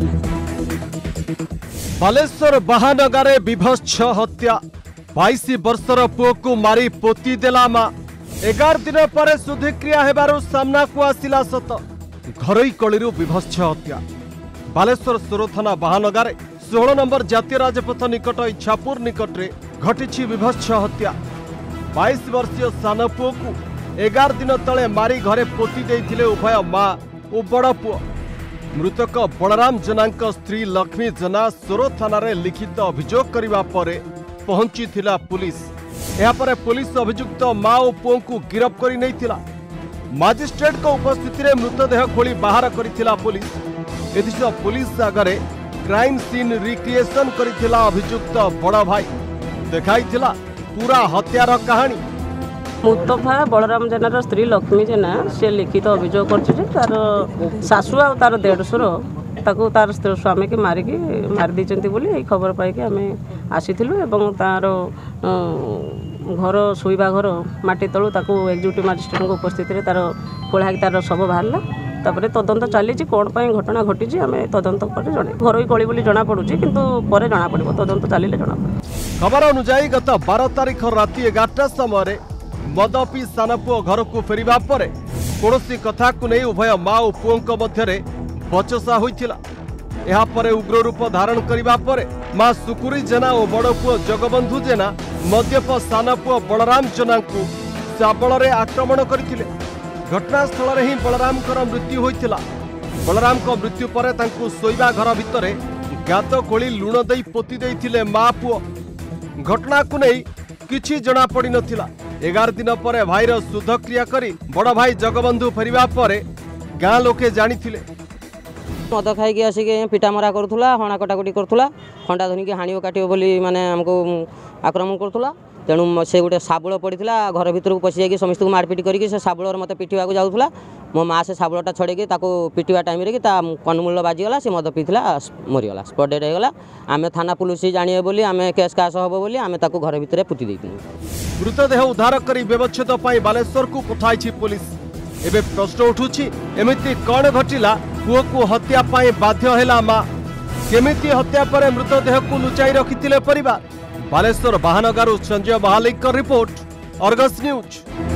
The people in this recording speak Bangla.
ବାଲେଶ୍ୱର ବାହାନଗାରେ ବିଭତ୍ସ ହତ୍ୟା ବାଇଶ ବର୍ଷର ପୁଅକୁ ମାରି ପୋତି ଦେଲା ମା ଏଗାର ଦିନ ପରେ ଶୁଦ୍ଧିକ୍ରିୟା ହେବାରୁ ସାମ୍ନାକୁ ଆସିଲା ସତ ଘରୋଇ କଳିରୁ ବିଭତ୍ସ ହତ୍ୟା ବାଲେଶ୍ୱର ସୁର ଥାନା ବାହାନଗାରେ ଷୋହଳ ନମ୍ବର ଜାତୀୟ ରାଜପଥ ନିକଟ ଇଚ୍ଛାପୁର ନିକଟରେ ଘଟିଛି ବିଭତ୍ସ ହତ୍ୟା ବାଇଶ ବର୍ଷୀୟ ସାନ ପୁଅକୁ ଏଗାର ଦିନ ତଳେ ମାରି ଘରେ ପୋତି ଦେଇଥିଲେ ଉଭୟ ମା ଓ ବଡ଼ ପୁଅ ମୃତକ ବଳରାମ ଜେନାଙ୍କ ସ୍ତ୍ରୀ ଲକ୍ଷ୍ମୀ ଜେନା ସୋର ଥାନାରେ ଲିଖିତ ଅଭିଯୋଗ କରିବା ପରେ ପହଞ୍ଚିଥିଲା ପୁଲିସ ଏହାପରେ ପୁଲିସ ଅଭିଯୁକ୍ତ ମା ଓ ପୁଅଙ୍କୁ ଗିରଫ କରି ନେଇଥିଲା ମାଜିଷ୍ଟ୍ରେଟଙ୍କ ଉପସ୍ଥିତିରେ ମୃତଦେହ ଖୋଳି ବାହାର କରିଥିଲା ପୁଲିସ ଏଥିସହ ପୁଲିସ ଆଗରେ କ୍ରାଇମ୍ ସିନ୍ ରିକ୍ରିଏସନ୍ କରିଥିଲା ଅଭିଯୁକ୍ତ ବଡ଼ ଭାଇ ଦେଖାଇଥିଲା ପୁରା ହତ୍ୟାର କାହାଣୀ ମୁତଫା ବଳରାମ ଜେନାର ସ୍ତ୍ରୀ ଲକ୍ଷ୍ମୀ ଜେନା ସେ ଲିଖିତ ଅଭିଯୋଗ କରିଛି ଯେ ତାର ଶାଶୁ ଆଉ ତାର ଦେଢ଼ଶୁର ତାକୁ ତାର ସ୍ୱାମୀକି ମାରିକି ମାରି ଦେଇଛନ୍ତି ବୋଲି ଏଇ ଖବର ପାଇକି ଆମେ ଆସିଥିଲୁ ଏବଂ ତାର ଘର ଶୋଇବା ଘର ମାଟି ତଳୁ ତାକୁ ଏକ୍ଜିକ୍ୟୁଟିଭ୍ ମାଜିଷ୍ଟ୍ରେଟଙ୍କ ଉପସ୍ଥିତିରେ ତାର ଖୋଳା ହେଇକି ତାର ଶବ ବାହାରିଲା ତାପରେ ତଦନ୍ତ ଚାଲିଛି କ'ଣ ପାଇଁ ଘଟଣା ଘଟିଛି ଆମେ ତଦନ୍ତ ପରେ ଜଣେ ଘରୋଇ କଳି ବୋଲି ଜଣାପଡ଼ୁଛି କିନ୍ତୁ ପରେ ଜଣାପଡ଼ିବ ତଦନ୍ତ ଚାଲିଲେ ଜଣାପଡ଼ିବ ଖବର ଅନୁଯାୟୀ ଗତ ବାର ତାରିଖ ରାତି ଏଗାରଟା ସମୟରେ ମଦ ପିଇ ସାନ ପୁଅ ଘରକୁ ଫେରିବା ପରେ କୌଣସି କଥାକୁ ନେଇ ଉଭୟ ମା ଓ ପୁଅଙ୍କ ମଧ୍ୟରେ ବଚସା ହୋଇଥିଲା ଏହାପରେ ଉଗ୍ର ରୂପ ଧାରଣ କରିବା ପରେ ମା ସୁକୁରୀ ଜେନା ଓ ବଡ଼ ପୁଅ ଜଗବନ୍ଧୁ ଜେନା ମଦ୍ୟପ ସାନ ପୁଅ ବଳରାମ ଜେନାଙ୍କୁ ଚାବଳରେ ଆକ୍ରମଣ କରିଥିଲେ ଘଟଣାସ୍ଥଳରେ ହିଁ ବଳରାମଙ୍କର ମୃତ୍ୟୁ ହୋଇଥିଲା ବଳରାମଙ୍କ ମୃତ୍ୟୁ ପରେ ତାଙ୍କୁ ଶୋଇବା ଘର ଭିତରେ ଗାତ ଖୋଳି ଲୁଣ ଦେଇ ପୋତି ଦେଇଥିଲେ ମା ପୁଅ ଘଟଣାକୁ ନେଇ କିଛି ଜଣାପଡ଼ିନଥିଲା এগার দিন পরে ভাইর শুদ্ধক্রিয়া করে বড় ভাই জগবন্ধু ফেরা পরে গাঁ লোকে জাঁলে মদ খাইকি আসিকি পিটামরা করুলা হণা কটাকটি করুলা খণ্ডা ধরিকি হাঁড়ি কাটিব বলে মানে আমি আক্রমণ করুলা তেমন সে গোটে শাবুল পড়ে ঘর ভিতর পশি যাই সমস্ত মারপিট করি সে শাবুলর মতো পিটিবা যাওয়া মো মা সে শাবুলটা ছড়াই তাকে পিটিবা টাইম রে তা কনমূল বাজিগলা সে মদ পিলা মরিগলা স্পট ডেড হয়ে গলা আমি থানা পুলিশ জাঁয়ে বলে আমি কেস কাশ হব বলে আমি তাকে ঘর ভিতরে পুতি দিয়েছিল মৃতদেহ উদ্ধার করে ব্যবচ্ছেদ পাই বালেশ্বরকু পঠাইছি পুলিশ এবে প্রশ্ন উঠুছি এমিতি কণ ঘটিলা পুয়কু হত্যা পাই বাধ্য হেলা মা কেমিতি হত্যা পরে মৃতদেহকু লুচাই রখিলে পরিবার বালেশ্বর বাহানগারু সঞ্জয় মহালিকর রিপোর্ট অর্গস নিউজ